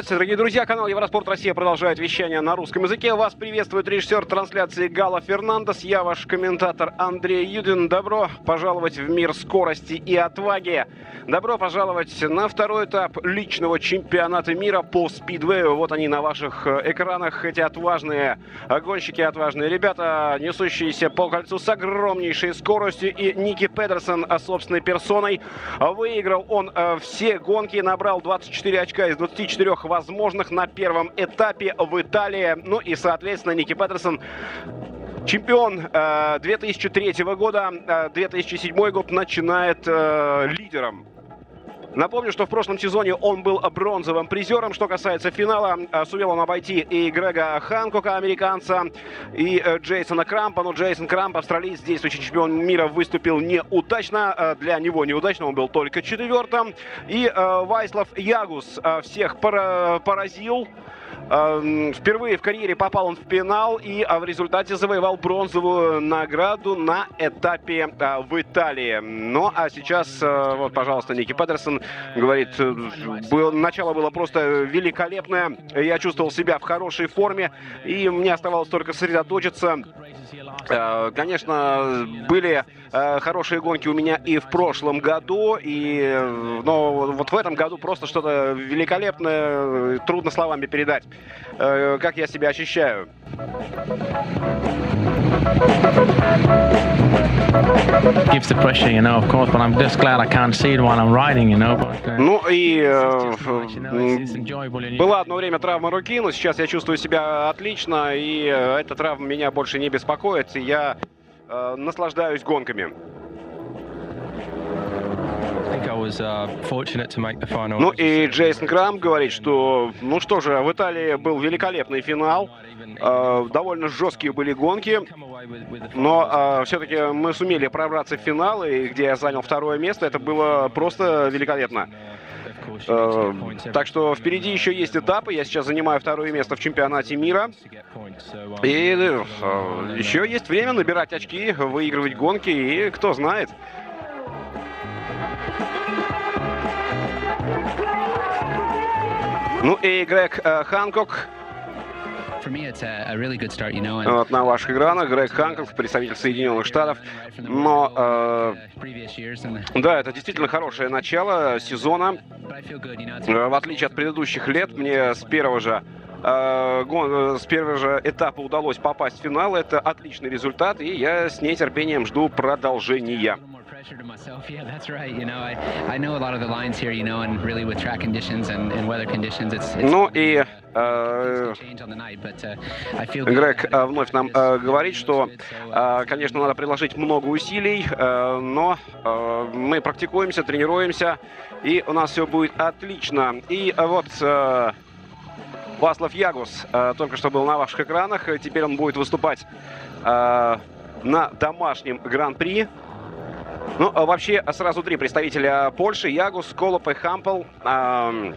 Здравствуйте, дорогие друзья. Канал Евроспорт Россия продолжает вещание на русском языке. Вас приветствует режиссер трансляции Гала Фернандес. Я ваш комментатор Андрей Юдин. Добро пожаловать в мир скорости и отваги. Добро пожаловать на второй этап личного чемпионата мира по спидвею. Вот они на ваших э, экранах, эти отважные гонщики, отважные ребята, несущиеся по кольцу с огромнейшей скоростью. И Ники Педерсон собственной персоной выиграл он э, все гонки, набрал 24 очка из 24 возможных на первом этапе в Италии. Ну и, соответственно, Ники Петерсон Чемпион э, 2003 года, э, 2007 год начинает э, лидером Напомню, что в прошлом сезоне он был бронзовым призером. Что касается финала, э, сумел он обойти и Грега Ханкока, американца, и э, Джейсона Крампа. Но Джейсон Крамп, австралиец, действующий чемпион мира, выступил неудачно. Э, для него неудачно, он был только четвертым. И Вайслав Ягус всех поразил. Эм, впервые в карьере попал он в финал и а, в результате завоевал бронзовую награду на этапе а, в Италии. Ну а сейчас, э, вот, пожалуйста, Ники Петерсон говорит, э, начало было просто великолепное. Я чувствовал себя в хорошей форме и мне оставалось только сосредоточиться Э, конечно, были хорошие гонки у меня и в прошлом году, и, но вот в этом году просто что-то великолепное, трудно словами передать, как я себя ощущаю. gives the pressure, you know, of course, but I'm just glad I can't see it while I'm riding, you know. But, uh, ну и э, была одно время травма руки, но сейчас я чувствую себя отлично, и э, эта травма меня больше не беспокоит, и я э, наслаждаюсь гонками. Uh, ну и Джейсон Крам говорит, что, ну что же, в Италии был великолепный финал, э, довольно жесткие были гонки, но э, все-таки мы сумели пробраться в финал, и где я занял второе место, это было просто великолепно. Э, так что впереди еще есть этапы. Я сейчас занимаю второе место в чемпионате мира. И э, еще есть время набирать очки, выигрывать гонки, и кто знает. Ну и Грег э, Ханкок. Вот на ваших экранах Грег Ханкок, представитель Соединенных Штатов. Но, э, да, это действительно хорошее начало сезона. Э, в отличие от предыдущих лет, мне с первого же э, э, с первого же этапа удалось попасть в финал. Это отличный результат, и я с нетерпением жду продолжения pressure to myself. Yeah, that's right. You know, I, I know a lot of the lines here, you know, and really with track conditions and, and weather conditions, it's... it's ну и Грег э, вновь нам э, говорит, что, э, конечно, надо приложить много усилий, но мы практикуемся, тренируемся, и у нас все будет отлично. И вот... Васлав Ягус только что был на ваших экранах. Теперь он будет выступать на домашнем гран-при. Ну, а вообще, сразу три представителя Польши. Ягус, Колоп и Хампл э,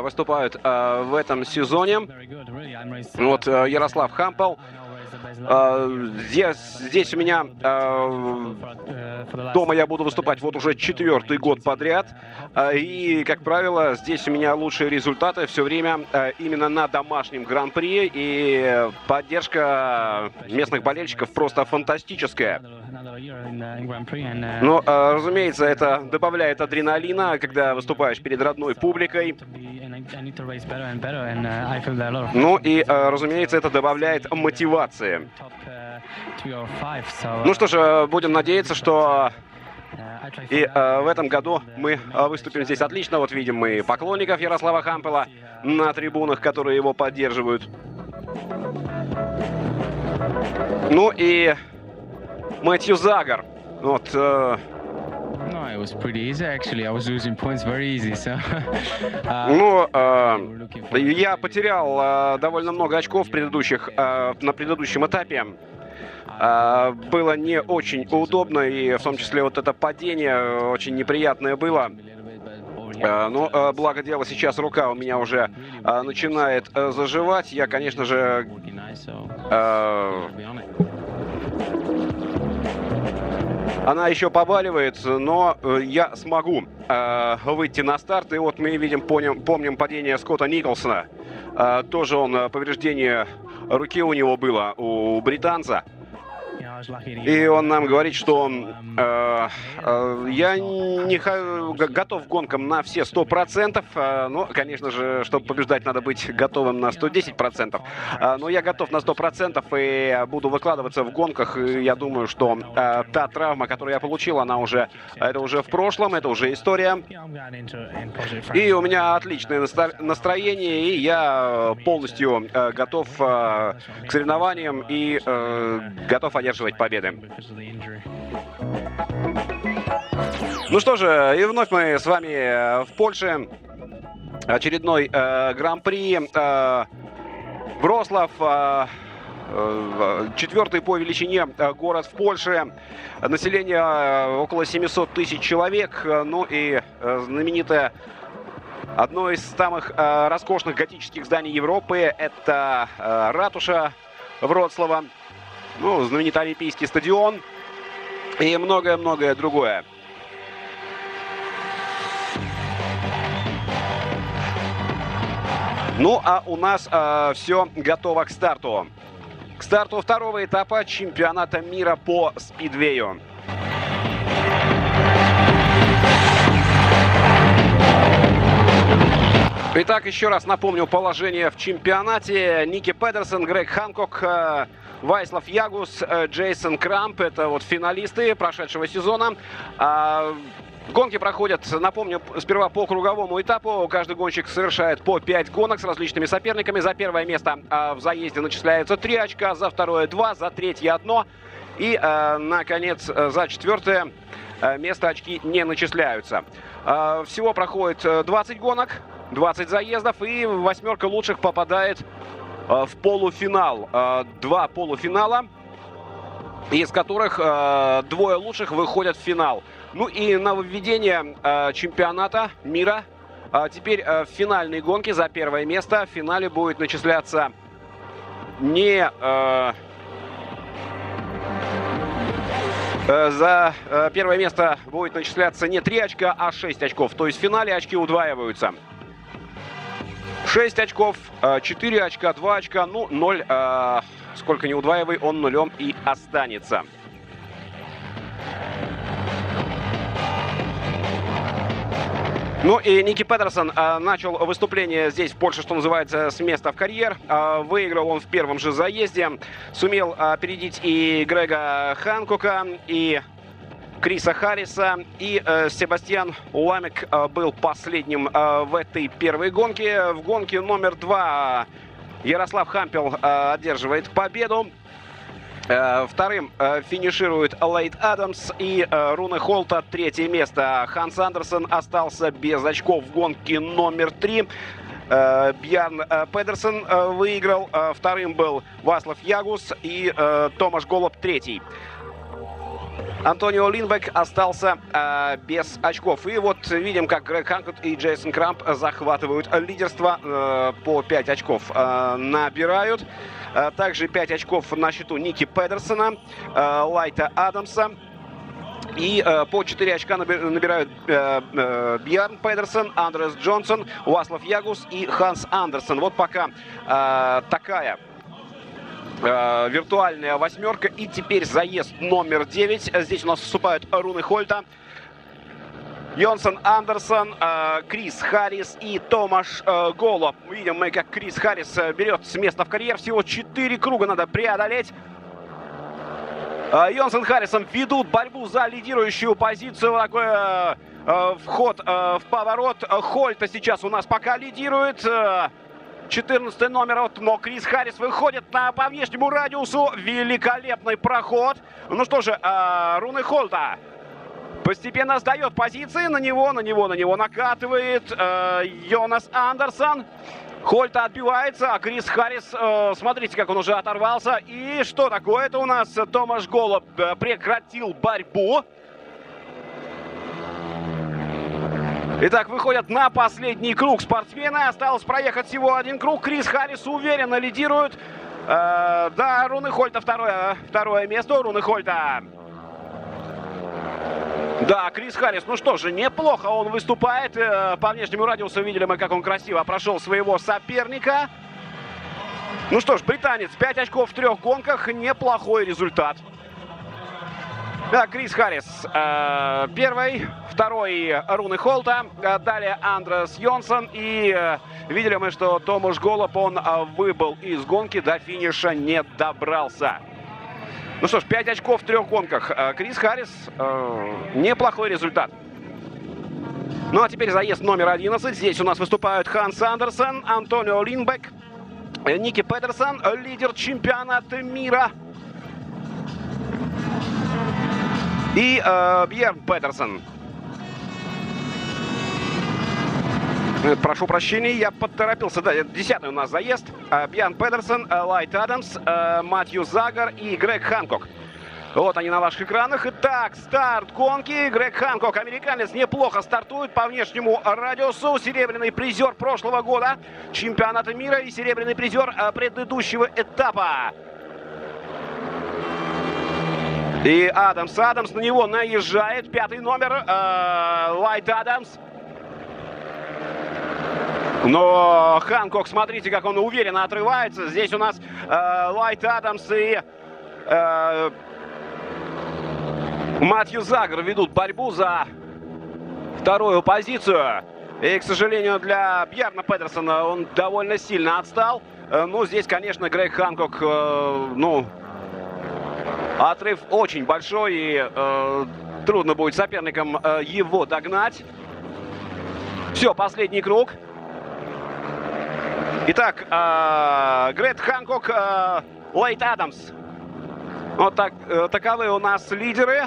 выступают э, в этом сезоне. Вот э, Ярослав Хампл а, здесь, здесь у меня а, дома я буду выступать вот уже четвертый год подряд. А, и, как правило, здесь у меня лучшие результаты все время именно на домашнем гран-при. И поддержка местных болельщиков просто фантастическая. Но, разумеется, это добавляет адреналина, когда выступаешь перед родной публикой. Ну и, разумеется, это добавляет мотивации. Ну что ж, будем надеяться, что и э, в этом году мы выступим здесь отлично. Вот видим мы поклонников Ярослава Хампела на трибунах, которые его поддерживают. Ну и Мэтью Загар. Вот, э, it was pretty easy actually. I was losing points very easy, so. Ну, э, я потерял э, довольно много очков предыдущих э, на предыдущем этапе. Э, было не очень удобно, и в том числе вот это падение очень неприятное было. Но э, благо дело сейчас рука у меня уже начинает э, заживать. Я, конечно же, она еще побаливает, но э, я смогу э, выйти на старт. И вот мы видим, помним, помним падение Скотта Николсона. Э, тоже он, повреждение руки у него было, у британца. И он нам говорит, что э, э, я не готов к гонкам на все 100%. Э, ну, конечно же, чтобы побеждать, надо быть готовым на 110%. Э, но я готов на 100% и буду выкладываться в гонках. И я думаю, что э, та травма, которую я получил, она уже, это уже в прошлом, это уже история. И у меня отличное настроение, и я полностью э, готов э, к соревнованиям и э, готов одерживать победы. Ну что же, и вновь мы с вами э, в Польше. Очередной э, гран-при. Э, Врослав. Э, э четвертый по величине э, город в Польше. Население около 700 тысяч человек. Ну и знаменитое одно из самых роскошных готических зданий Европы. Это ратуша Вроцлава ну, знаменитый Олимпийский стадион и многое-многое другое. Ну, а у нас э, все готово к старту. К старту второго этапа чемпионата мира по спидвею. Итак, еще раз напомню положение в чемпионате. Ники Педерсон, Грег Ханкок, э, Вайслав Ягус, э, Джейсон Крамп. Это вот финалисты прошедшего сезона. А, гонки проходят, напомню, сперва по круговому этапу. Каждый гонщик совершает по 5 гонок с различными соперниками. За первое место а, в заезде начисляется 3 очка, за второе 2, за третье 1. И, а, наконец, за четвертое место очки не начисляются. Всего проходит 20 гонок. 20 заездов, и восьмерка лучших попадает э, в полуфинал. Э, два полуфинала, из которых э, двое лучших выходят в финал. Ну и нововведение чемпионата мира. Теперь в финальной гонке за первое место в финале будет начисляться не за первое место будет начисляться не 3 очка, а 6 очков. То есть в финале очки удваиваются. 6 очков, 4 очка, 2 очка, ну 0, э, сколько не удваивай, он нулем и останется. Ну и Ники Петерсон э, начал выступление здесь, в Польше, что называется, с места в карьер. Э, выиграл он в первом же заезде. Сумел э, опередить и Грега Ханкука, и Криса Харриса. И э, Себастьян Уамик э, был последним э, в этой первой гонке. В гонке номер два Ярослав Хампел э, одерживает победу. Э, вторым э, финиширует Лейт Адамс и э, Руна Холта третье место. Ханс Андерсон остался без очков в гонке номер три. Бьян Педерсон выиграл. Вторым был Васлав Ягус и Томаш Голуб третий. Антонио Линбек остался э, без очков. И вот видим, как Грег Ханкот и Джейсон Крамп захватывают лидерство. Э, по 5 очков э, набирают. Э, также 5 очков на счету Ники Педерсона, э, Лайта Адамса. И э, по 4 очка набирают э, э, Бьярн Педерсон, Андрес Джонсон, Васлав Ягус и Ханс Андерсон. Вот пока э, такая виртуальная восьмерка. И теперь заезд номер 9. Здесь у нас вступают Руны Хольта. Йонсон Андерсон, э, Крис Харрис и Томаш э, Голуб. Видим мы, как Крис Харрис э, берет с места в карьер. Всего 4 круга надо преодолеть. Э, Йонсон Харрисом ведут борьбу за лидирующую позицию. Такой э, э, вход э, в поворот. Хольта сейчас у нас пока лидирует. Э, 14 номер, вот, но Крис Харрис выходит на, по внешнему радиусу. Великолепный проход. Ну что же, э, Руны Холта постепенно сдает позиции. На него, на него, на него накатывает э, Йонас Андерсон. Хольта отбивается, а Крис Харрис, э, смотрите, как он уже оторвался. И что такое? Это у нас Томаш Голуб прекратил борьбу. Итак, выходят на последний круг спортсмены. Осталось проехать всего один круг. Крис Харрис уверенно лидирует. Э, да, Руны Хольта второе, второе место. Руны Хольта Да, Крис Харрис, ну что же, неплохо он выступает. Э, по внешнему радиусу видели мы, как он красиво прошел своего соперника. Ну что ж, британец, 5 очков в трех гонках, неплохой результат. Да, Крис Харрис э, первый, второй Руны Холта, э, далее Андрес Йонсон. И э, видели мы, что Томаш Голуб, он выбыл из гонки, до финиша не добрался. Ну что ж, 5 очков в трех гонках. Крис Харрис, неплохой результат. Ну а теперь заезд номер 11. Здесь у нас выступают Ханс Андерсон, Антонио Линбек, Ники Петерсон, лидер чемпионата мира – и э, Бьярн Петерсон. Э, прошу прощения, я поторопился. Да, десятый у нас заезд. Э, Бьярн Петерсон, э, Ли Адамс, Матью Загар и Грег Ханкок. Вот они на ваших экранах. Итак, старт гонки. Грег Ханкок, американец, неплохо стартует по внешнему радиусу. Серебряный призер прошлого года чемпионата мира и серебряный призер предыдущего этапа. И Адамс, Адамс на него наезжает. Пятый номер, э, Ли Адамс. Но Ханкок, смотрите, как он уверенно отрывается. Здесь у нас э, Ли Адамс и э, Матью Загар ведут борьбу за вторую позицию. И, к сожалению, для Бьярна Петерсона он довольно сильно отстал. Э, ну, здесь, конечно, Грег Ханкок, ну, Отрыв очень большой и э, трудно будет соперникам э, его догнать. Все, последний круг. Итак, э, Грет Ханкок, э, Лейт Адамс. Вот так, э, таковы у нас лидеры.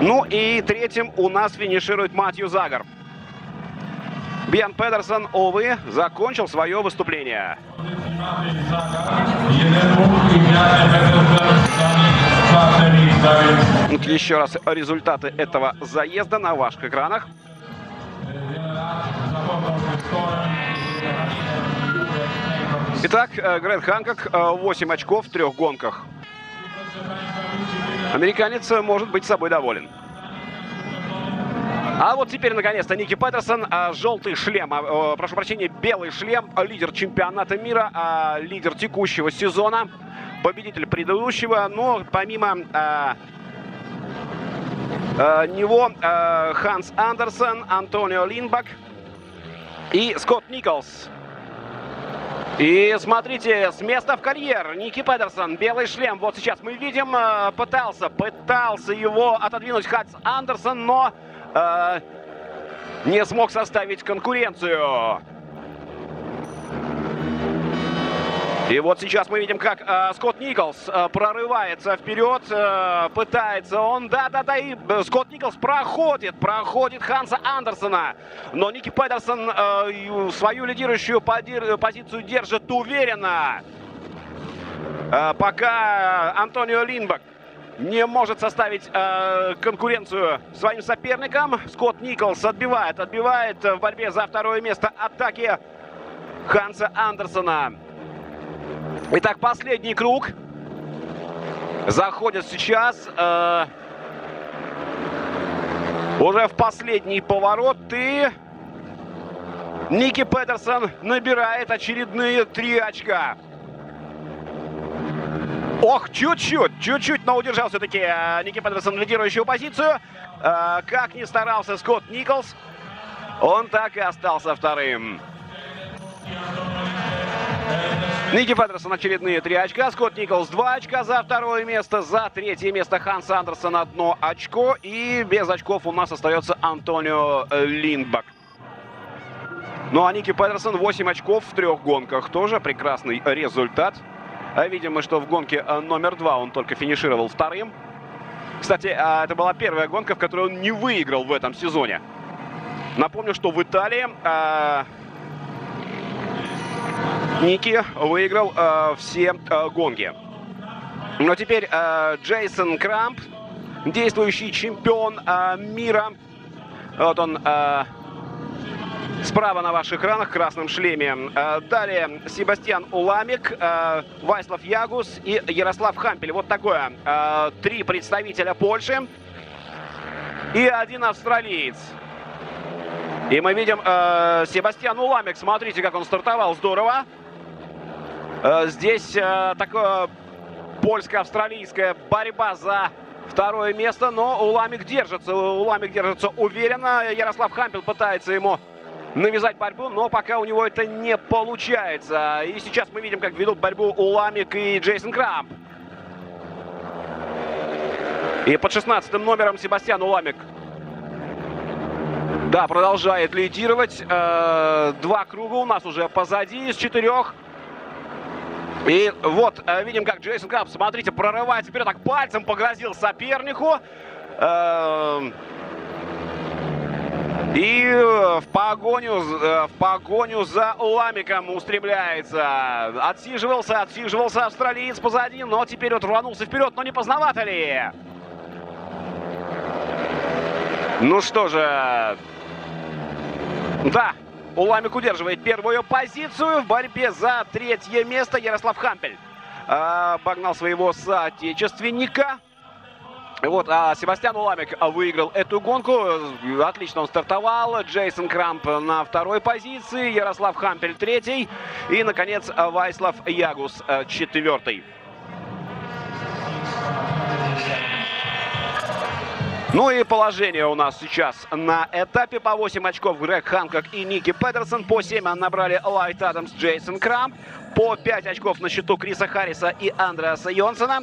Ну и третьим у нас финиширует Матью Загар. Бьян Педерсон, увы, закончил свое выступление. Еще раз результаты этого заезда на ваших экранах. Итак, э, Грэнд Ханкок 8 э, очков в трех гонках. Американец может быть собой доволен. А вот теперь, наконец-то, Ники Петерсон, а, желтый шлем, а, прошу прощения, белый шлем, лидер чемпионата мира, а, лидер текущего сезона, победитель предыдущего, но помимо а, а, него а, Ханс Андерсон, Антонио Линбак и Скотт Николс. И смотрите, с места в карьер Ники Петерсон, белый шлем. Вот сейчас мы видим, а, пытался, пытался его отодвинуть Ханс Андерсон, но э, не смог составить конкуренцию. И вот сейчас мы видим, как э, Скотт Николс э, прорывается вперед, э, пытается он, да-да-да, и э, Скотт Николс проходит, проходит Ханса Андерсона. Но Ники Петерсон э, свою лидирующую позицию держит уверенно. Э, пока Антонио Линбак не может составить э, конкуренцию своим соперникам. Скотт Николс отбивает, отбивает в борьбе за второе место атаки Ханса Андерсона. Итак, последний круг. Заходит сейчас э, уже в последний поворот и Ники Петерсон набирает очередные три очка. Ох, чуть-чуть, чуть-чуть, но удержал все-таки э, Ники Петерсон лидирующую позицию. Э, как ни старался Скотт Николс, он так и остался вторым. Ники Петерсон очередные три очка. Скотт Николс два очка за второе место. За третье место Ханс Андерсон одно очко. И без очков у нас остается Антонио Линдбак. Ну а Ники Петерсон 8 очков в трех гонках. Тоже прекрасный результат. А видим мы, что в гонке э, номер два он только финишировал вторым. Кстати, а, это была первая гонка, в которой он не выиграл в этом сезоне. Напомню, что в Италии а, Ники выиграл а, все а, гонки. Но теперь а, Джейсон Крамп, действующий чемпион а, мира. Вот он а, Справа на ваших экранах в красном шлеме. Э, далее Себастьян Уламик, э, Вайслав Ягус и Ярослав Хампель. Вот такое. Э, три представителя Польши и один австралиец. И мы видим Себастьян Уламик. Смотрите, как он стартовал. Здорово. Здесь такое польско-австралийская борьба за второе место, но Уламик держится. Уламик держится уверенно. Ярослав Хампел пытается ему навязать борьбу, но пока у него это не получается. И сейчас мы видим, как ведут борьбу Уламик и Джейсон Крамп. И под 16 номером Себастьян Уламик. Да, продолжает лидировать. Э, два круга у нас уже позади из четырех. И вот э, видим, как Джейсон Крамп, смотрите, прорывается вперед, так пальцем погрозил сопернику. Э, и в погоню, в погоню за Ламиком устремляется. Отсиживался, отсиживался австралиец позади, но теперь вот рванулся вперед, но не поздновато ли? Ну что же, да, Уламик удерживает первую позицию в борьбе за третье место. Ярослав Хампель обогнал своего соотечественника. Вот, а Себастьян Уламик выиграл эту гонку. Отлично он стартовал. Джейсон Крамп на второй позиции. Ярослав Хампель третий. И, наконец, Вайслав Ягус четвертый. Ну и положение у нас сейчас на этапе по 8 очков Грег Ханкок и Ники Петерсон. По 7 набрали Лайт Адамс, Джейсон Крамп. По 5 очков на счету Криса Харриса и Андреаса Йонсона.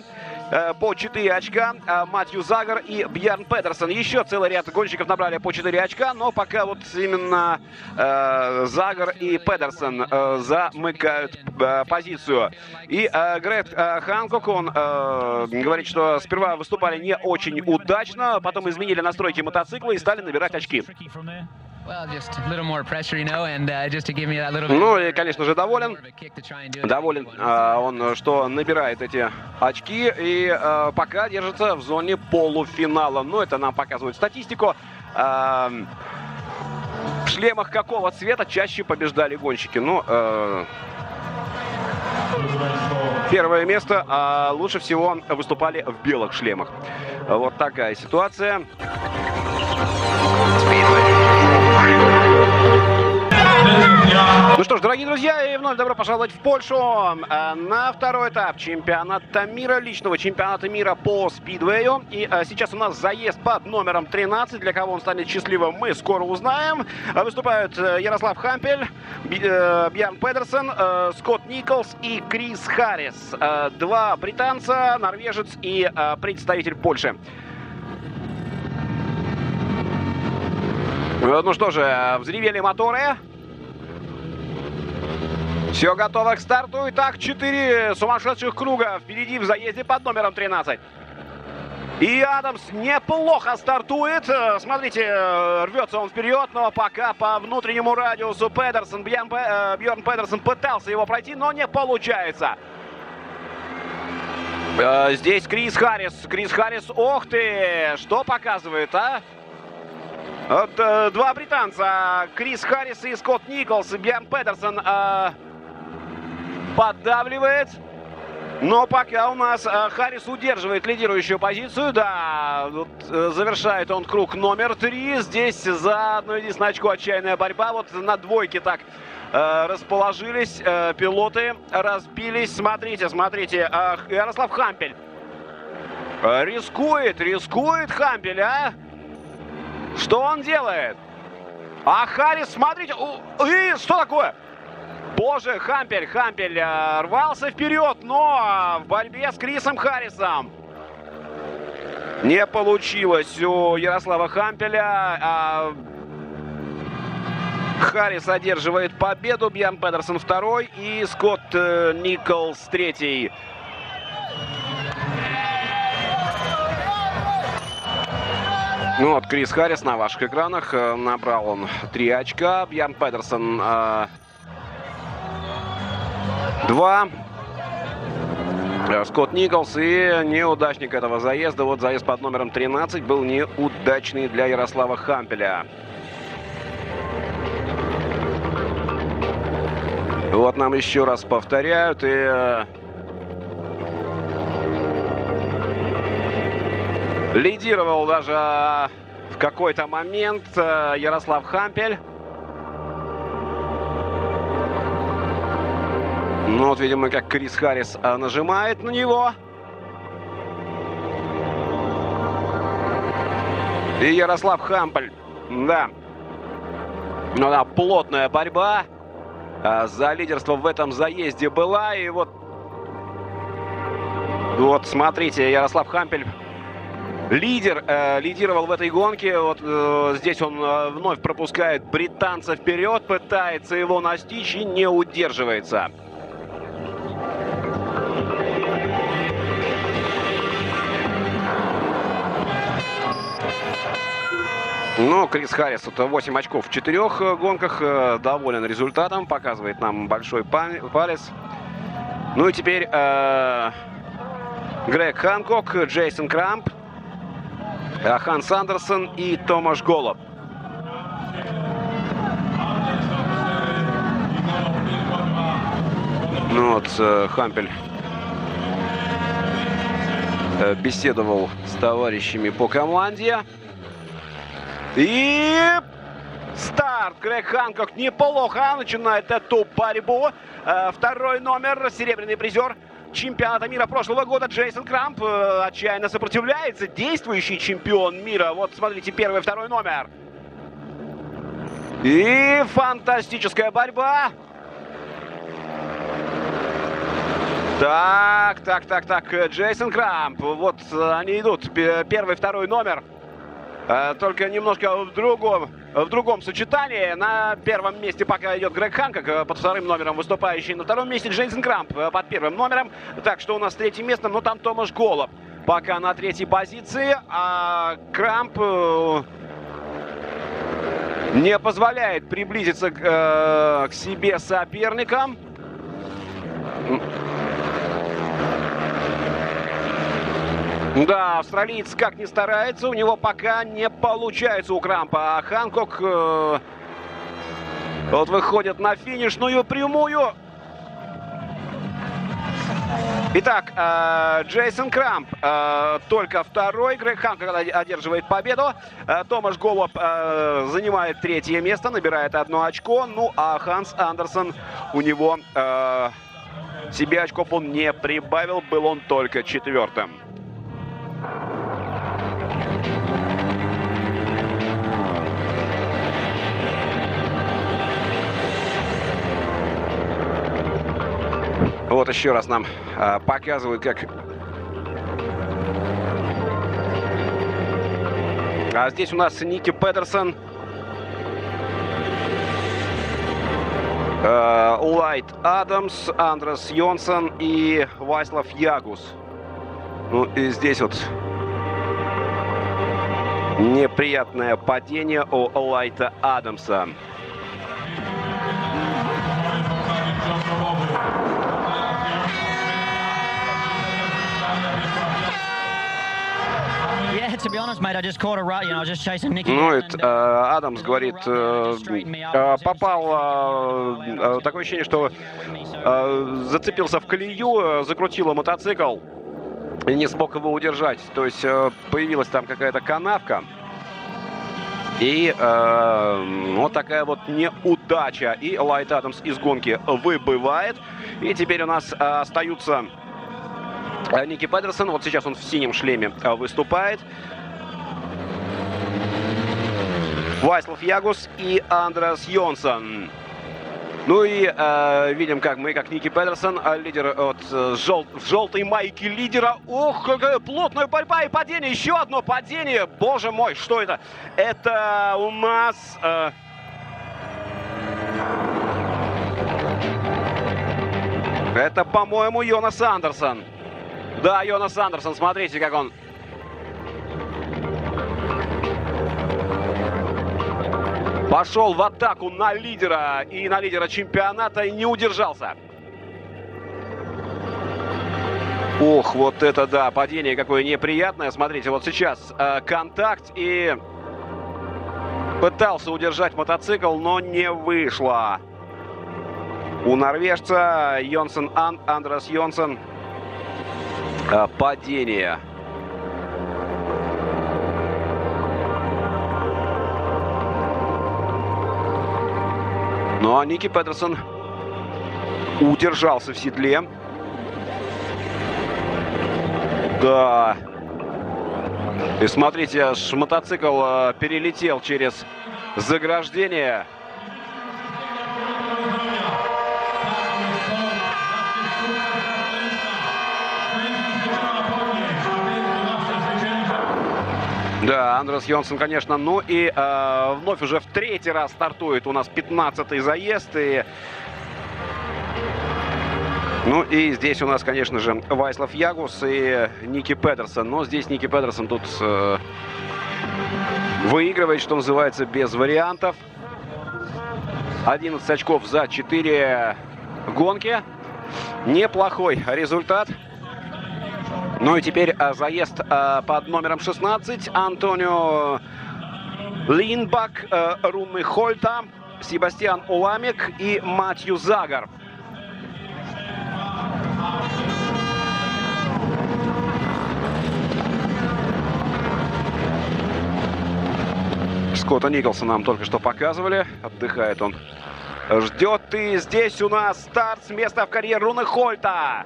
Э, по 4 очка э, Матью Загар и Бьярн Петерсон. Еще целый ряд гонщиков набрали по 4 очка, но пока вот именно э, Загар и Петерсон э, замыкают позицию. И Грег э, Ханкок, он говорит, что сперва выступали не очень удачно, потом изменили настройки мотоцикла и стали набирать очки. Ну и, конечно же, доволен. Доволен э, он, что набирает эти очки и э, пока держится в зоне полуфинала. Но это нам показывает статистику. Э, в шлемах какого цвета чаще побеждали гонщики? Ну, э, первое место, а лучше всего выступали в белых шлемах. Вот такая ситуация. Ну что ж, дорогие друзья, и вновь добро пожаловать в Польшу э, на второй этап чемпионата мира, личного чемпионата мира по спидвею. И э, сейчас у нас заезд под номером 13. Для кого он станет счастливым, мы скоро узнаем. Выступают э, Ярослав Хампель, Бьян Педерсон, Скотт Николс и Крис Харрис. Два британца, норвежец и представитель Польши. Ну что же, взревели моторы. Все готово к старту. Итак, 4 сумасшедших круга впереди в заезде под номером 13. И Адамс неплохо стартует. Смотрите, рвется он вперед, но пока по внутреннему радиусу Педерсон, Бьерн, э, Бьерн Педерсон пытался его пройти, но не получается. Э, здесь Крис Харрис. Крис Харрис, ох ты, что показывает, а? Э, два британца, Крис Харрис и Скотт Николс, Бьерн Педерсон поддавливает. Но пока у нас э, Харрис удерживает лидирующую позицию. Да, э, завершает он круг номер три. Здесь за одно единственное очко отчаянная борьба. Вот на двойке так э, расположились пилоты, разбились. Смотрите, смотрите, Ярослав Хампель. Рискует, рискует Хампель, а? Что он делает? А Харрис, смотрите, и что такое? Боже, Хампель. Хампель э, рвался вперед, но э, в борьбе с Крисом Харрисом не получилось у Ярослава Хампеля. А Харрис одерживает победу, Бьян Педерсон второй и Скотт э, Николс третий. Ну вот, Крис Харрис на ваших экранах набрал он три очка. Бьян Педерсон э, Два. Э, Скотт Николс и неудачник этого заезда. Вот заезд под номером 13 был неудачный для Ярослава Хампеля. Вот нам еще раз повторяют и... Э, лидировал даже э, в какой-то момент Ярослав Хампель. Ну вот, видимо, как Крис Харрис э, нажимает на него. И Ярослав Хампель. Да. Ну да, плотная борьба э, за лидерство в этом заезде была. И вот, вот смотрите, Ярослав Хампель лидер, э, лидировал в этой гонке. Вот э, здесь он э, вновь пропускает британца вперед, пытается его настичь и не удерживается. Ну, Крис Харрис, это 8 очков в четырех э, гонках. Э, доволен результатом, показывает нам большой палец. Ну и теперь э, Грег Ханкок, Джейсон Крамп, э, Ханс Андерсон и Томаш Голуб. Ну вот, э, Хампель э, беседовал с товарищами по команде. И старт. Грег Ханкок неплохо начинает эту борьбу. Э, второй номер, серебряный призер чемпионата мира прошлого года Джейсон Крамп э, отчаянно сопротивляется. Действующий чемпион мира. Вот смотрите, первый, второй номер. И фантастическая борьба. Так, так, так, так. Джейсон Крамп. Вот они идут. Первый, второй номер. Э, только немножко в другом, в другом сочетании. На первом месте пока идет Грег Ханкок, э, под вторым номером выступающий. На втором месте Джейсон Крамп э, под первым номером. Так что у нас третье место, но там Томаш Голуб. Пока на третьей позиции, а Крамп не позволяет приблизиться к, к себе соперникам. Да, австралиец как ни старается, у него пока не получается у Крампа. А Ханкок э, вот выходит на финишную прямую. Итак, э, Джейсон Крамп э, только второй. Грег Ханкок одерживает победу. Э, Томаш Голуб э, занимает третье место, набирает одно очко. Ну, а Ханс Андерсон у него э, себе очков он не прибавил. Был он только четвертым. Вот еще раз нам э, показывают, как... А здесь у нас Ники Петерсон. Лайт Адамс, Андрес Йонсон и Вайслав Ягус. Ну и здесь вот неприятное падение у Лайта Адамса. Ну, это, э, Адамс говорит, э, э, попал, э, такое ощущение, что э, зацепился в колею, закрутила мотоцикл и не смог его удержать. То есть э, появилась там какая-то канавка. И э, вот такая вот неудача. И Лайт Адамс из гонки выбывает. И теперь у нас э, остаются э, Ники Педерсон. Вот сейчас он в синем шлеме э, выступает. Вайслав Ягус и Андрес Йонсон. Ну и э, видим, как мы, как Ники Педерсон, э, лидер от э, жел, желтой майке лидера. Ох, какая плотная борьба и падение. Еще одно падение. Боже мой, что это? Это у нас... Э, это, по-моему, Йонас Андерсон. Да, Йонас Андерсон, смотрите, как он Пошел в атаку на лидера и на лидера чемпионата и не удержался. Ох, вот это да, падение какое неприятное. Смотрите, вот сейчас э, контакт и пытался удержать мотоцикл, но не вышло. у норвежца. Йонсен Ан, Андрес Йонсен. Э, падение. Ну а Ники Петерсон удержался в седле. Да. И смотрите, мотоцикл э, перелетел через заграждение. Да, Андрес Йонсен, конечно. Ну и э, вновь уже в третий раз стартует у нас 15-й заезд. И... Ну и здесь у нас, конечно же, Вайслав Ягус и Ники Петерсон. Но здесь Ники Петерсон тут э, выигрывает, что называется, без вариантов. 11 очков за 4 гонки. Неплохой результат. Ну и теперь а, заезд а, под номером 16. Антонио Линбак, а, Руны Хольта, Себастьян Уламик и Матью Загар. Скотта Николса нам только что показывали. Отдыхает он. Ждет и здесь у нас старт с места в карьер Руны Хольта.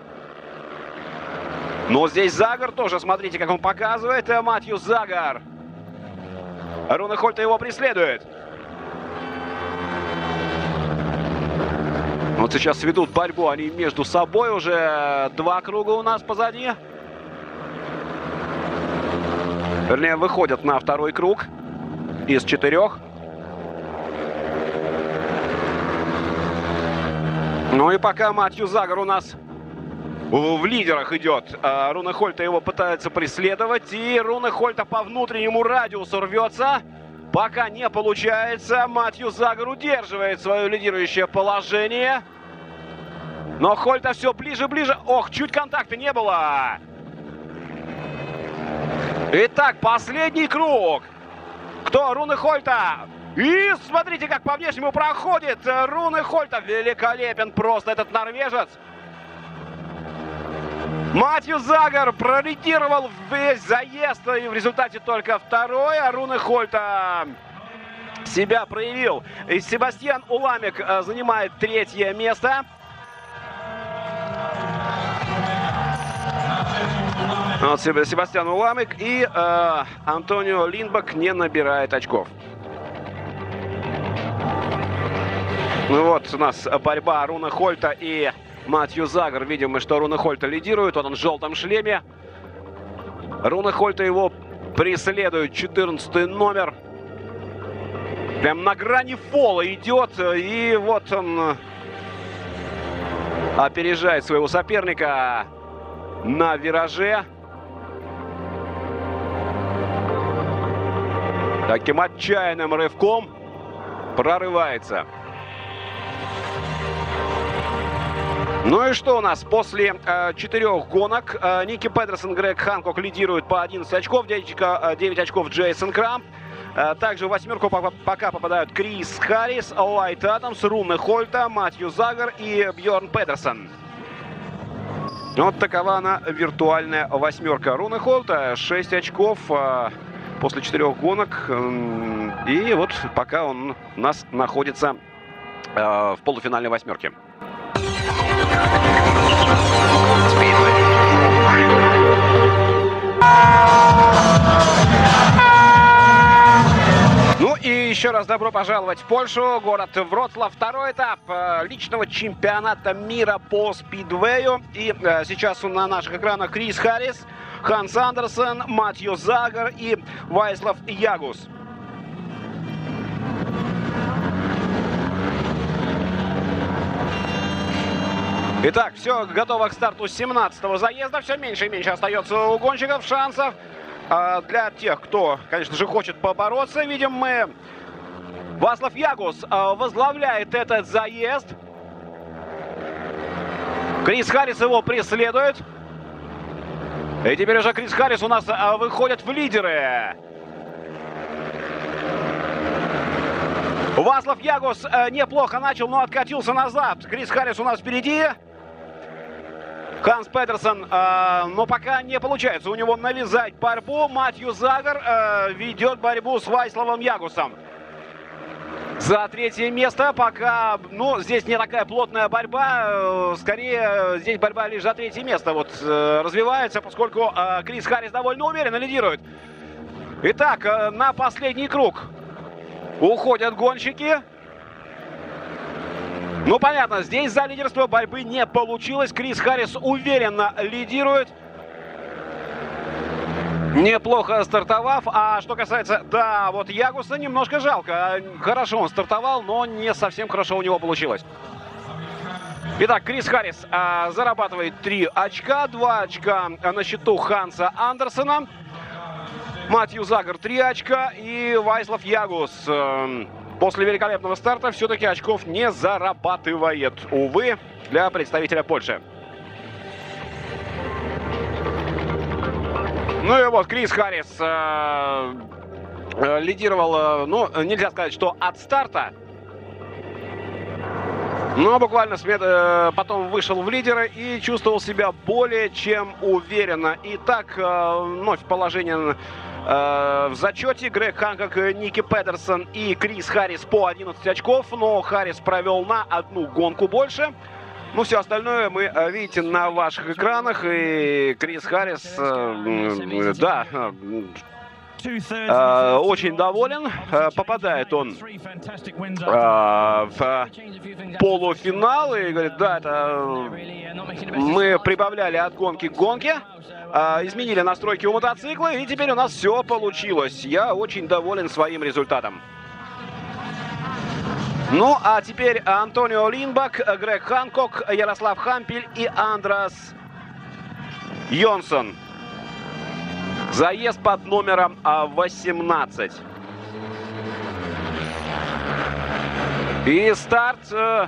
Но здесь Загар тоже, смотрите, как он показывает. Э, Матью Загар. Руна Хольта его преследует. Вот сейчас ведут борьбу они между собой. Уже два круга у нас позади. Вернее, выходят на второй круг из четырех. Ну и пока Матью Загар у нас в лидерах идет. А, Руна Хольта его пытается преследовать. И Руна Хольта по внутреннему радиусу рвется. Пока не получается. Матью Загар удерживает свое лидирующее положение. Но Хольта все ближе-ближе. Ох, чуть контакта не было. Итак, последний круг. Кто? Руна Хольта. И смотрите, как по внешнему проходит Руны Хольта. Великолепен просто этот норвежец. Матью Загар пролидировал весь заезд и в результате только второй. А Руны Хольта себя проявил. И Себастьян Уламик э, занимает третье место. Вот Себастьян Уламик и э, Антонио Линбак не набирает очков. Ну вот у нас борьба Руна Хольта и Матью Загар. Видим мы, что Руна Хольта лидирует. Вот он в желтом шлеме. Руна Хольта его преследует. 14 номер. Прям на грани фола идет. И вот он опережает своего соперника на вираже. Таким отчаянным рывком прорывается. Ну и что у нас? После э, четырех гонок э, Ники Петерсон, Грег Ханкок лидируют по 11 очков, 9, э, 9 очков Джейсон Крамп. Э, также в восьмерку пока попадают Крис Харрис, Лайт Адамс, Руна Хольта, Матью Загар и Бьорн Петерсон. Вот такова она виртуальная восьмерка. Руна Хольта 6 очков э, после четырех гонок. И вот пока он у нас находится э, в полуфинальной восьмерке. Ну и еще раз добро пожаловать в Польшу, город Вроцлав. Второй этап э, личного чемпионата мира по спидвею. И э, сейчас на наших экранах Крис Харрис, Ханс Андерсон, Матью Загар и Вайслав Ягус. Итак, все готово к старту 17-го заезда. Все меньше и меньше остается у гонщиков шансов. А для тех, кто, конечно же, хочет побороться, видим мы, Васлав Ягус а, возглавляет этот заезд. Крис Харрис его преследует. И теперь уже Крис Харрис у нас а, выходит в лидеры. Васлов Ягус э, неплохо начал, но откатился назад. Крис Харрис у нас впереди. Ханс Петерсон, э, но пока не получается у него навязать борьбу. Матью Загар э, ведет борьбу с Вайсловым Ягусом. За третье место пока, ну, здесь не такая плотная борьба. Э, скорее, здесь борьба лишь за третье место вот э, развивается, поскольку э, Крис Харрис довольно уверенно лидирует. Итак, э, на последний круг уходят гонщики. Ну, понятно, здесь за лидерство борьбы не получилось. Крис Харрис уверенно лидирует. Неплохо стартовав. А что касается, да, вот Ягуса немножко жалко. Хорошо он стартовал, но не совсем хорошо у него получилось. Итак, Крис Харрис а, зарабатывает 3 очка. 2 очка на счету Ханса Андерсона. Матью Загар 3 очка. И Вайслав Ягус э, после великолепного старта все-таки очков не зарабатывает. Увы, для представителя Польши. Ну и вот Крис Харрис э, э, лидировал, э, ну, нельзя сказать, что от старта. Но буквально смет, э, потом вышел в лидеры и чувствовал себя более чем уверенно. И так э, вновь положение э, в зачете. Грег Ханкок, Ники Петерсон и Крис Харрис по 11 очков. Но Харрис провел на одну гонку больше. Ну, все остальное мы видите на ваших экранах. И Крис Харрис, э, да, очень доволен. Попадает он в полуфинал и говорит, да, это мы прибавляли от гонки к гонке, изменили настройки у мотоцикла, и теперь у нас все получилось. Я очень доволен своим результатом. Ну, а теперь Антонио Линбак, Грег Ханкок, Ярослав Хампель и Андрас Йонсон. Заезд под номером 18. И старт. Э,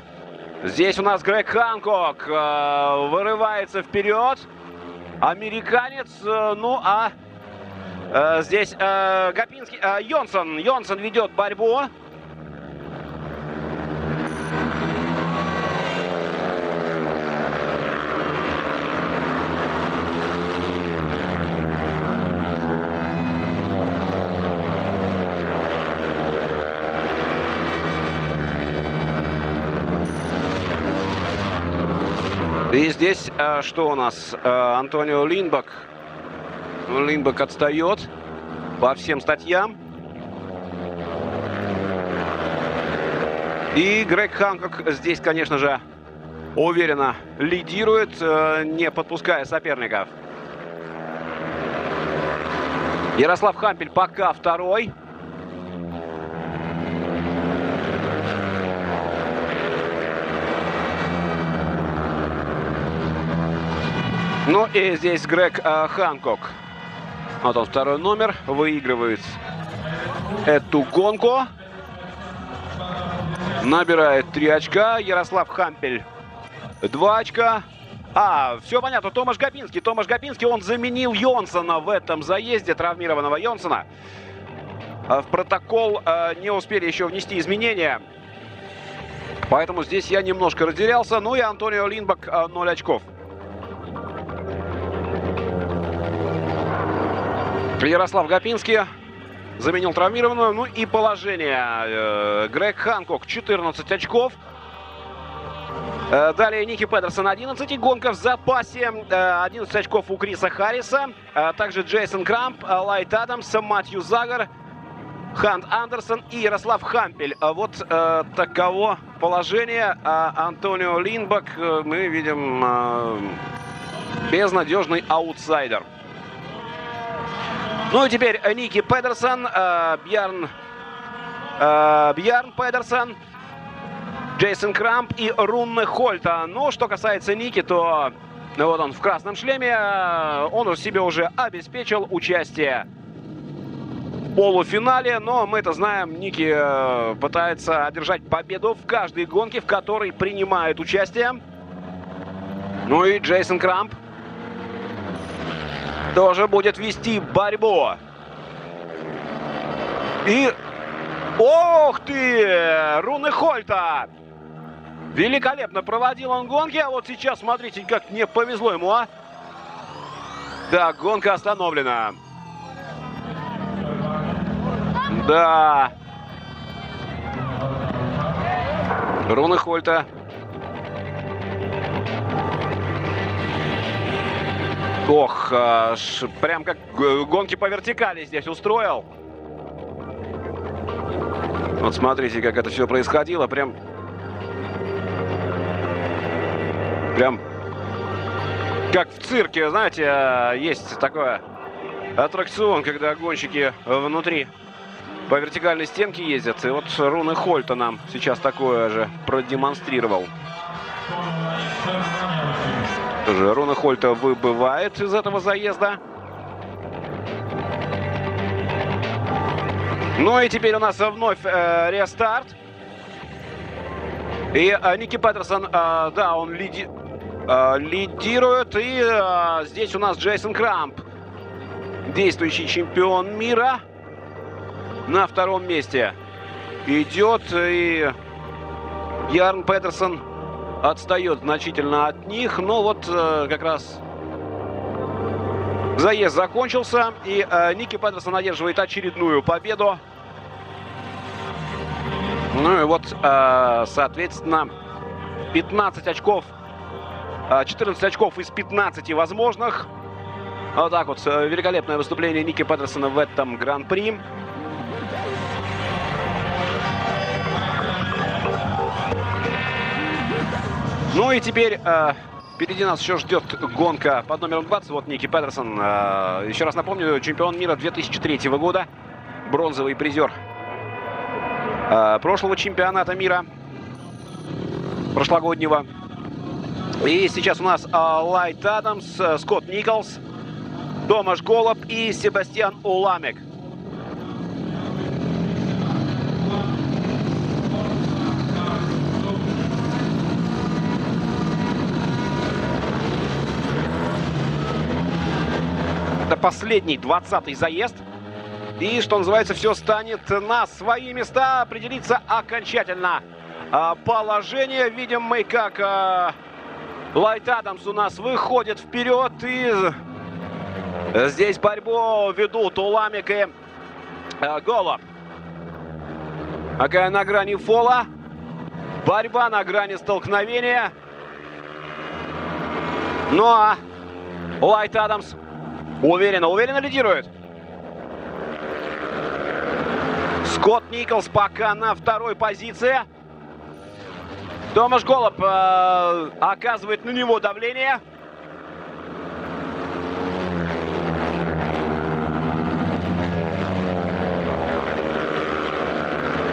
здесь у нас Грег Ханкок э, вырывается вперед. Американец, э, ну а здесь Гапинский, Йонсон. Йонсон ведет борьбу. И здесь а, что у нас? А, Антонио Линбак. Линбак отстает по всем статьям. И Грег Ханкок здесь, конечно же, уверенно лидирует, а, не подпуская соперников. Ярослав Хампель пока второй. Ну и здесь Грег э, Ханкок. Вот он, второй номер. Выигрывает эту гонку. Набирает 3 очка. Ярослав Хампель 2 очка. А, все понятно. Томаш Гапинский. Томаш Гапинский, он заменил Йонсона в этом заезде, травмированного Йонсона. В протокол э, не успели еще внести изменения. Поэтому здесь я немножко разделялся. Ну и Антонио Линбак э, 0 очков. Ярослав Гапинский заменил травмированную. Ну и положение. Э, Грег Ханкок 14 очков. Э, далее Ники Петерсон 11. И гонка в запасе. 11 э, очков у Криса Харриса. Также Джейсон Крамп, Лайт Адамс, Матью Загар, Хант Андерсон и Ярослав Хампель. Вот таково положение. Антонио Линбак мы видим безнадежный аутсайдер. Ну и теперь Ники Педерсон, э, Бьярн, э, Бьярн Педерсон, Джейсон Крамп и Рунне Хольта. Ну, что касается Ники, то ну, вот он в красном шлеме. Э, он себе уже обеспечил участие в полуфинале. Но мы это знаем, Ники э, пытается одержать победу в каждой гонке, в которой принимает участие. Ну и Джейсон Крамп тоже будет вести борьбу. И Ох ты! Руны Хольта! Великолепно проводил он гонки, а вот сейчас смотрите, как не повезло ему, а! Да, гонка остановлена. Да. Руны Хольта. Ох, прям как гонки по вертикали здесь устроил. Вот смотрите, как это все происходило. Прям... Прям... Как в цирке, знаете, есть такое аттракцион, когда гонщики внутри по вертикальной стенке ездят. И вот Руны Хольта нам сейчас такое же продемонстрировал. Тоже Руна Хольта выбывает из этого заезда. Ну и теперь у нас вновь э, рестарт. И э, Ники Петерсон, э, да, он лиди, э, лидирует. И э, здесь у нас Джейсон Крамп, действующий чемпион мира, на втором месте. Идет и Ярн Петерсон отстает значительно от них. Но вот э, как раз Заезд закончился, и э, Ники Петерсон одерживает очередную победу. Ну и вот, э, соответственно, 15 очков, э, 14 очков из 15 возможных. Вот так вот, э, великолепное выступление Ники Петерсона в этом гран-при. Ну и теперь э, Впереди нас еще ждет гонка под номером 20. Вот Ники Петерсон. Э, еще раз напомню, чемпион мира 2003 года. Бронзовый призер э, прошлого чемпионата мира. Прошлогоднего. И сейчас у нас э, Лайт Адамс, Скотт Николс, Томаш Голуб и Себастьян Уламек. Последний, 20-й заезд. И, что называется, все станет на свои места. Определиться окончательно а, положение. Видим мы, как а, Лайт Адамс у нас выходит вперед. И здесь борьбу ведут Уламик и а, Голуб. Какая на грани фола. Борьба на грани столкновения. Ну а Лайт Адамс Уверенно, уверенно лидирует. Скотт Николс пока на второй позиции. Томаш Голуб э, оказывает на него давление.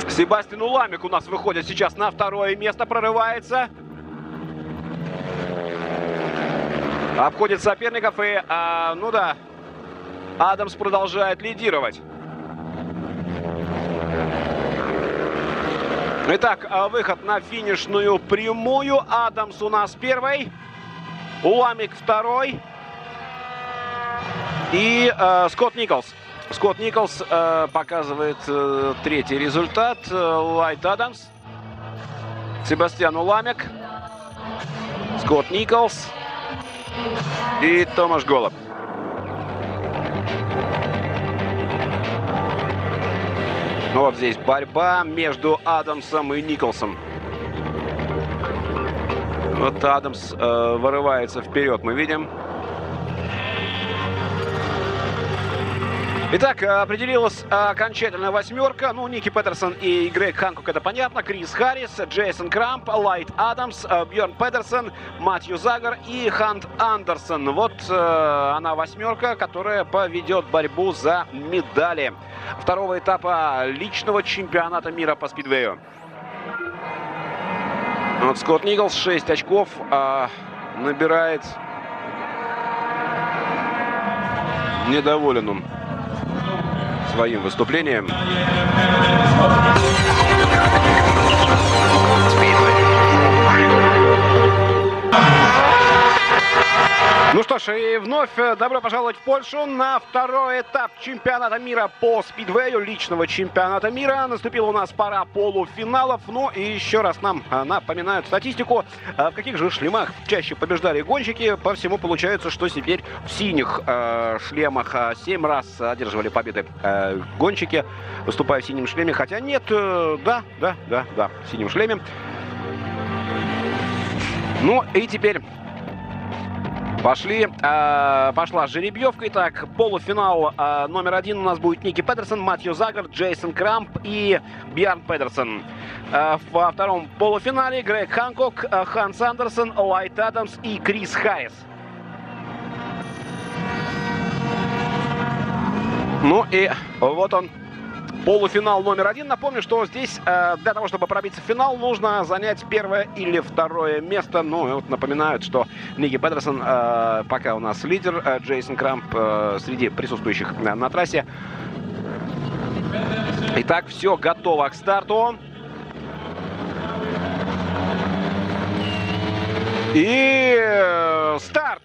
Себастьян Уламик у нас выходит сейчас на второе место, прорывается. Обходит соперников и, а, ну да, Адамс продолжает лидировать. Итак, а, выход на финишную прямую. Адамс у нас первый. Уламик второй. И э, Скотт Николс. Скотт Николс э, показывает э, третий результат. Лайт Адамс. Себастьян Уламик. Скотт Николс. И Томаш Голуб. Ну вот здесь борьба между Адамсом и Николсом. Вот Адамс э, вырывается вперед, мы видим. Итак, определилась окончательная восьмерка. Ну, Ники Петерсон и Грег Ханкук, это понятно. Крис Харрис, Джейсон Крамп, Лайт Адамс, э, Бьорн Петерсон, Матью Загар и Хант Андерсон. Вот э, она восьмерка, которая поведет борьбу за медали второго этапа личного чемпионата мира по спидвею. Вот Скотт Николс 6 очков э, набирает. Недоволен он своим выступлением. Ж, и вновь э, добро пожаловать в Польшу на второй этап чемпионата мира по спидвею, личного чемпионата мира. Наступила у нас пора полуфиналов. Ну и еще раз нам э, напоминают статистику, э, в каких же шлемах чаще побеждали гонщики. По всему получается, что теперь в синих э, шлемах э, 7 раз одерживали победы э, гонщики, выступая в синем шлеме. Хотя нет, э, да, да, да, да, в синем шлеме. Ну и теперь Пошли, э, пошла жеребьевка. Итак, полуфинал э, номер один у нас будет Ники Петерсон, Матью Загар, Джейсон Крамп и Бьярн Петерсон. Э, во втором полуфинале Грег Ханкок, э, Ханс Андерсон, Ли Адамс и Крис Харрис. Ну и вот он, полуфинал номер один. Напомню, что здесь э, для того, чтобы пробиться в финал, нужно занять первое или второе место. Ну, и вот напоминают, что Ники Петерсон э, пока у нас лидер, э, Джейсон Крамп среди присутствующих на, трассе. Итак, все готово к старту. И старт!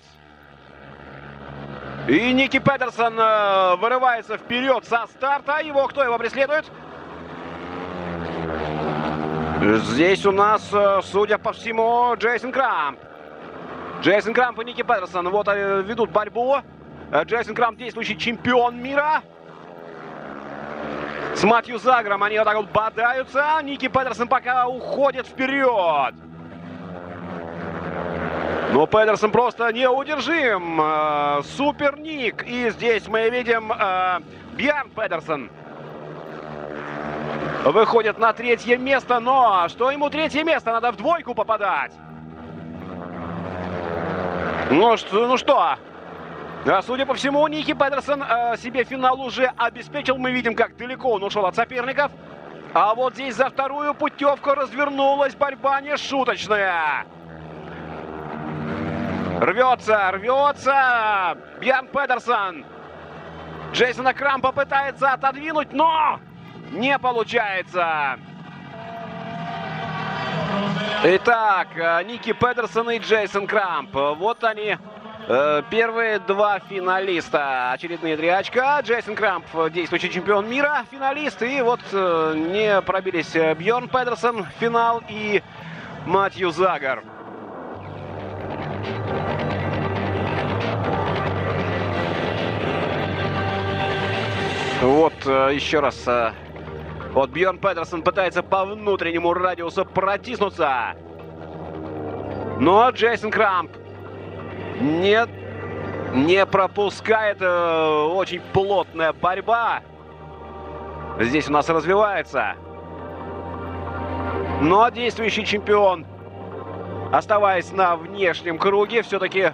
И Ники Петерсон э, вырывается вперед со старта. Его кто его преследует? Здесь у нас, э, судя по всему, Джейсон Крамп. Джейсон Крамп и Ники Петерсон вот э, ведут борьбу. Джейсон Крамп действующий чемпион мира. С Матью Загром они вот так вот бодаются. Ники Петерсон пока уходит вперед. Но Педерсон просто неудержим. Э, Супер Ник. И здесь мы видим э, Бьярн Педерсон. Выходит на третье место, но что ему третье место? Надо в двойку попадать. Ну? Ну что? А, судя по всему, Ники Педерсон э, себе финал уже обеспечил. Мы видим, как далеко он ушел от соперников. А вот здесь за вторую путевку развернулась борьба нешуточная. Рвется, рвется. Бьян Педерсон. Джейсона Крампа пытается отодвинуть, но не получается. Итак, э, Ники Педерсон и Джейсон Крамп. Вот они, э, первые два финалиста. Очередные три очка. Джейсон Крамп, действующий чемпион мира, финалист. И вот э, не пробились Бьорн Педерсон, финал, и Матью Загар. Вот э, еще раз. э, Вот Бьорн Петерсон пытается по внутреннему радиусу протиснуться. Но Джейсон Крамп нет, не пропускает. э, Очень плотная борьба. Здесь у нас развивается. Но действующий чемпион, оставаясь на внешнем круге, все-таки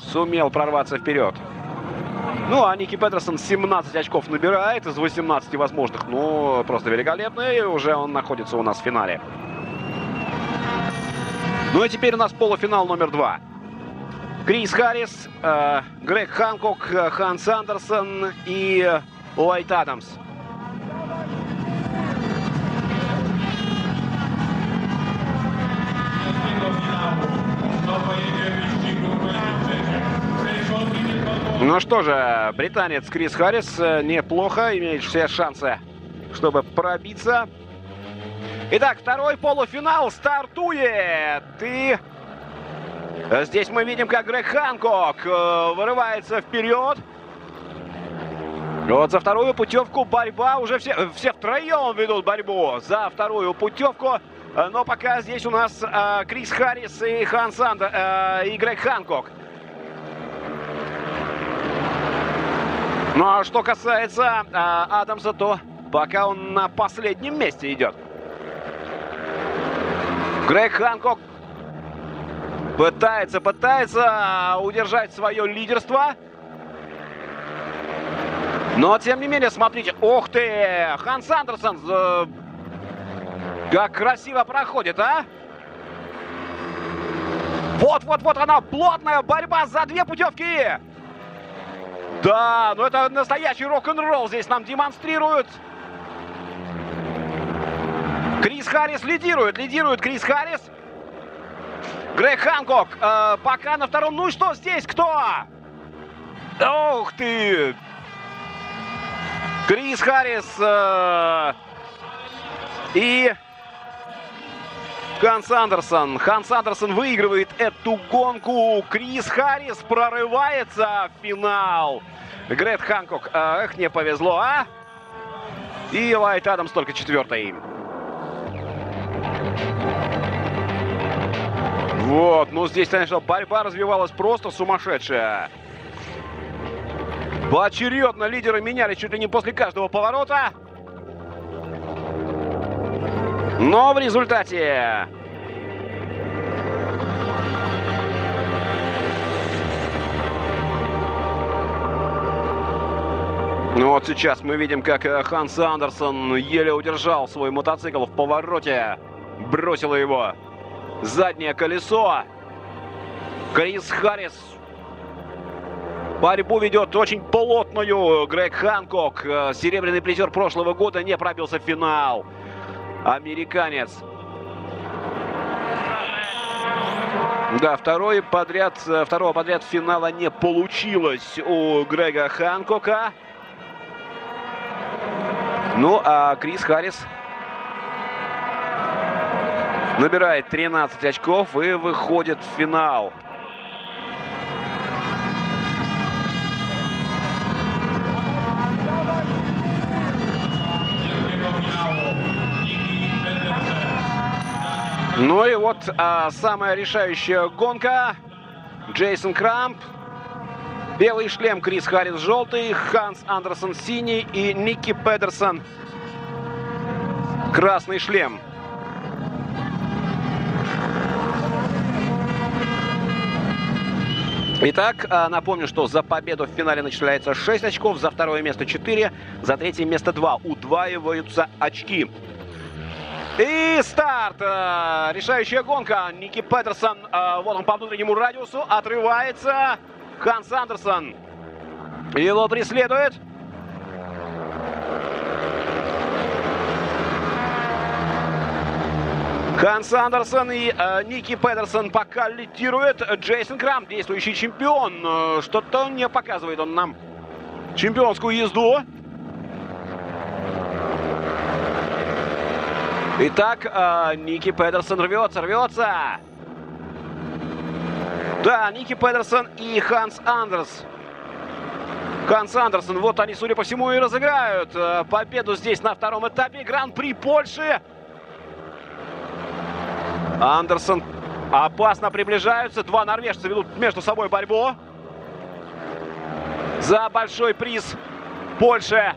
сумел прорваться вперед. Ну, а Ники Петерсон 17 очков набирает из 18 возможных. Ну, просто великолепно. И уже он находится у нас в финале. Ну и теперь у нас полуфинал номер два. Крис Харрис, э, Грег Ханкок, э, Ханс Андерсон и Лайт Адамс. Ну что же, британец Крис Харрис э, неплохо, имеет все шансы, чтобы пробиться. Итак, второй полуфинал стартует. И здесь мы видим, как Грег Ханкок э, вырывается вперед. Вот за вторую путевку борьба уже все, э, все втроем ведут борьбу за вторую путевку. Но пока здесь у нас э, Крис Харрис и Ханс Андер, э, и Грег Ханкок. Ну а что касается э, Адамса, то пока он на последнем месте идет. Грег Ханкок пытается, пытается удержать свое лидерство. Но, тем не менее, смотрите, ох ты, Ханс Андерсон, э, как красиво проходит, а? Вот-вот-вот она, плотная борьба за две путевки. Да, ну это настоящий рок-н-ролл здесь нам демонстрируют. Крис Харрис лидирует, лидирует Крис Харрис. Грег Ханкок э, пока на втором. Ну и что здесь? Кто? Ух ты! Крис Харрис э, и Ханс Андерсон. Ханс Андерсон выигрывает эту гонку. Крис Харрис прорывается в финал. Грет Ханкок. Эх, не повезло, а? И Лайт Адамс только четвертый. Вот, ну здесь, конечно, борьба развивалась просто сумасшедшая. Поочередно лидеры меняли чуть ли не после каждого поворота. Но в результате... Ну вот сейчас мы видим, как э, Ханс Андерсон еле удержал свой мотоцикл в повороте. Бросило его заднее колесо. Крис Харрис борьбу ведет очень плотную. Грег Ханкок, э, серебряный призер прошлого года, не пробился в финал. Американец. Да, второй подряд, э, второго подряд финала не получилось у Грега Ханкока. Ну, а Крис Харрис набирает 13 очков и выходит в финал. Ну и вот а, самая решающая гонка. Джейсон Крамп. Белый шлем Крис Харрис желтый, Ханс Андерсон синий и Ники Педерсон красный шлем. Итак, а, напомню, что за победу в финале начисляется 6 очков, за второе место 4, за третье место 2. Удваиваются очки. И старт! А, решающая гонка. Ники Петерсон, а, вот он по внутреннему радиусу, отрывается. Ханс Андерсон его преследует. Ханс Андерсон и э, Ники Петерсон пока лидирует. Джейсон Крам, действующий чемпион. Э, что-то не показывает он нам чемпионскую езду. Итак, э, Ники Петерсон рвется, рвется. Да, Ники Петерсон и Ханс Андерс. Ханс Андерсон, вот они, судя по всему, и разыграют э, победу здесь на втором этапе Гран-при Польши. Андерсон опасно приближаются. Два норвежца ведут между собой борьбу. За большой приз Польши.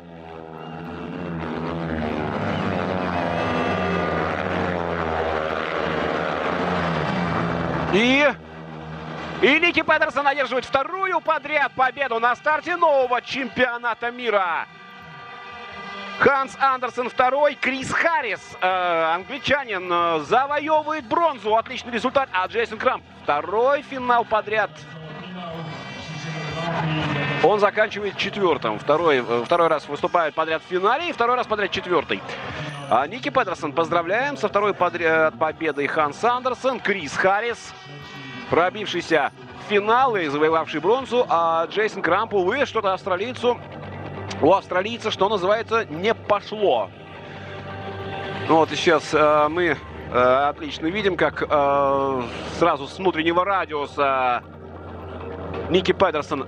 И... И Ники Петерсон одерживает вторую подряд победу на старте нового чемпионата мира. Ханс Андерсон второй, Крис Харрис, э, англичанин, э, завоевывает бронзу. Отличный результат. А Джейсон Крамп второй финал подряд. Он заканчивает четвертым. Второй, э, второй раз выступает подряд в финале и второй раз подряд четвертый. А Ники Петерсон, поздравляем со второй подряд победой Ханс Андерсон. Крис Харрис, пробившийся в финал и завоевавший бронзу. А Джейсон Крамп, увы, что-то австралийцу у австралийца, что называется, не пошло. Ну вот и сейчас э, мы э, отлично видим, как э, сразу с внутреннего радиуса Ники Педерсон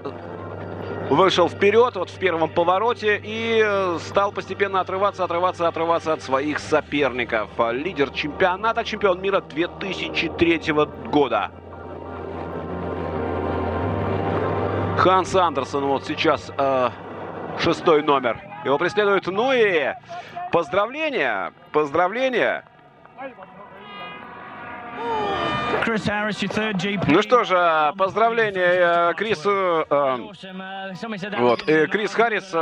вышел вперед вот в первом повороте и э, стал постепенно отрываться, отрываться, отрываться от своих соперников. Лидер чемпионата, чемпион мира 2003 года. Ханс Андерсон вот сейчас э, шестой номер. Его преследует ну и Поздравления! Поздравления! Ну что же, поздравления Крису. Э, вот, Крис Харрис э,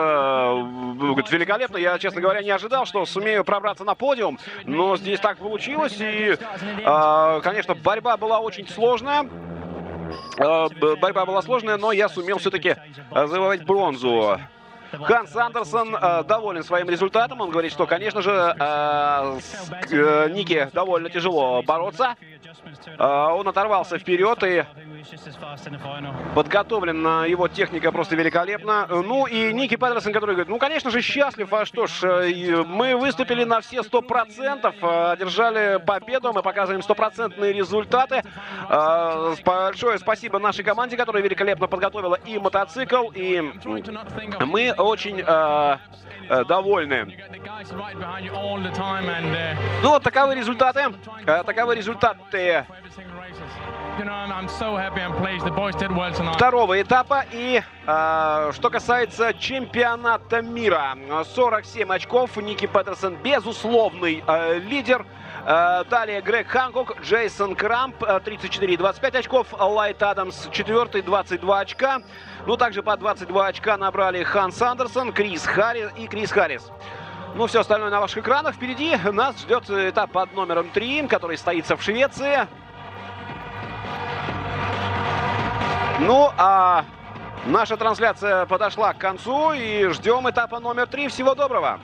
великолепно. Я, честно говоря, не ожидал, что сумею пробраться на подиум, но здесь так получилось. И, э, конечно, борьба была очень сложная. Борьба была сложная, но я сумел все-таки завоевать бронзу. Ханс Андерсон э, доволен своим результатом. Он говорит, что, конечно же, э, э, Ники довольно тяжело бороться. Э, он оторвался вперед и подготовлен э, его техника просто великолепна. Ну и Ники Петерсон, который говорит, ну, конечно же, счастлив. А что ж, э, мы выступили на все 100%, э, одержали победу, мы показываем стопроцентные результаты. Э, Большое спасибо нашей команде, которая великолепно подготовила и мотоцикл, и мы очень э, довольны. Ну вот таковы результаты. Э, таковы результаты второго этапа. И э, что касается чемпионата мира, 47 очков. Ники Петерсон безусловный э, лидер. Э, далее Грег Ханкок, Джейсон Крамп, 34 и 25 очков. Лайт Адамс, 4 22 очка. Ну, также по 22 очка набрали Ханс Андерсон, Крис Харрис и Крис Харрис. Ну, все остальное на ваших экранах. Впереди нас ждет этап под номером 3, который стоится в Швеции. Ну, а наша трансляция подошла к концу и ждем этапа номер три. Всего доброго!